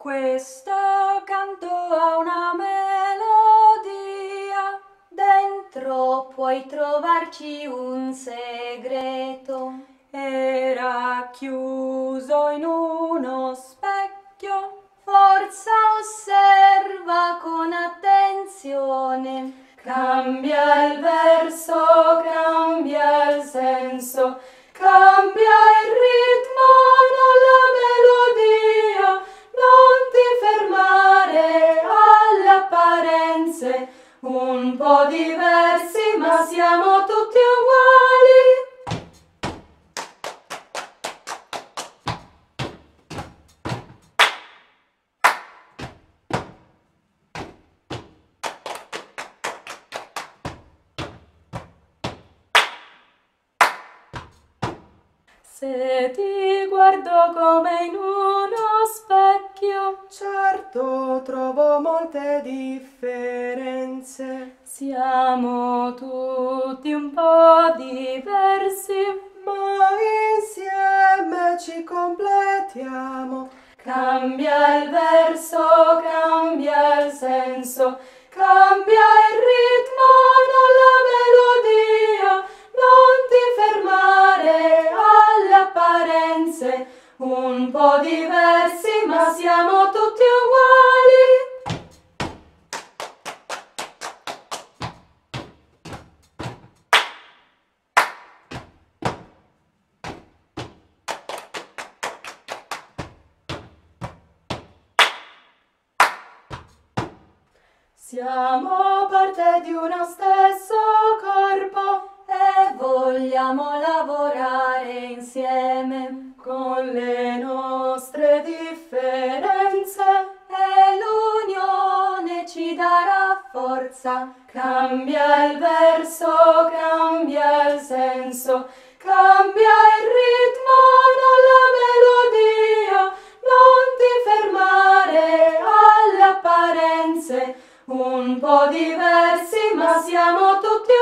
Questo canto ha una melodia, dentro puoi trovarci un segreto. Era chiuso in uno specchio, forza osserva con attenzione. Cambia il verso, cambia il senso, un po' diversi ma siamo tutti uguali. Se ti guardo come in uno trovo molte differenze. Siamo tutti un po' diversi, ma insieme ci completiamo. Cambia il verso, cambia il senso, cambia il Siamo parte di uno stesso corpo e vogliamo lavorare insieme con le nostre differenze e l'unione ci darà forza. Cambia il verso, cambia il senso, cambia po' diversi ma siamo tutti.